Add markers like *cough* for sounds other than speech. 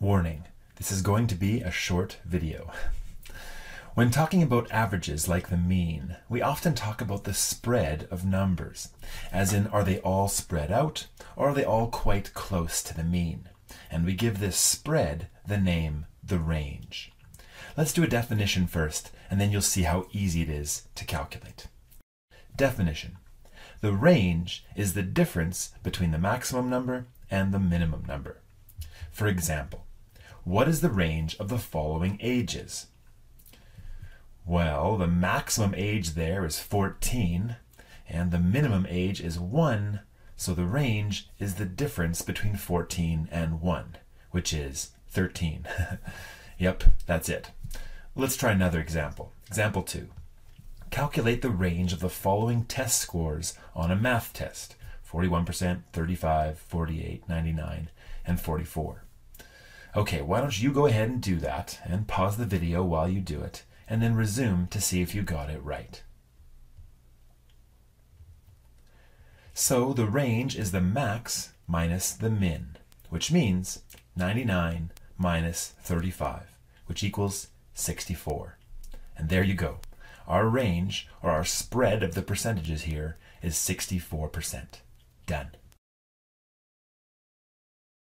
Warning, this is going to be a short video. When talking about averages like the mean, we often talk about the spread of numbers, as in are they all spread out or are they all quite close to the mean? And we give this spread the name the range. Let's do a definition first, and then you'll see how easy it is to calculate. Definition. The range is the difference between the maximum number and the minimum number. For example, what is the range of the following ages? Well, the maximum age there is 14, and the minimum age is 1, so the range is the difference between 14 and 1, which is 13. *laughs* yep, that's it. Let's try another example. Example 2. Calculate the range of the following test scores on a math test 41%, 35, 48, 99, and 44. Okay, why don't you go ahead and do that and pause the video while you do it and then resume to see if you got it right. So the range is the max minus the min, which means 99 minus 35, which equals 64. And there you go. Our range, or our spread of the percentages here, is 64%. Done.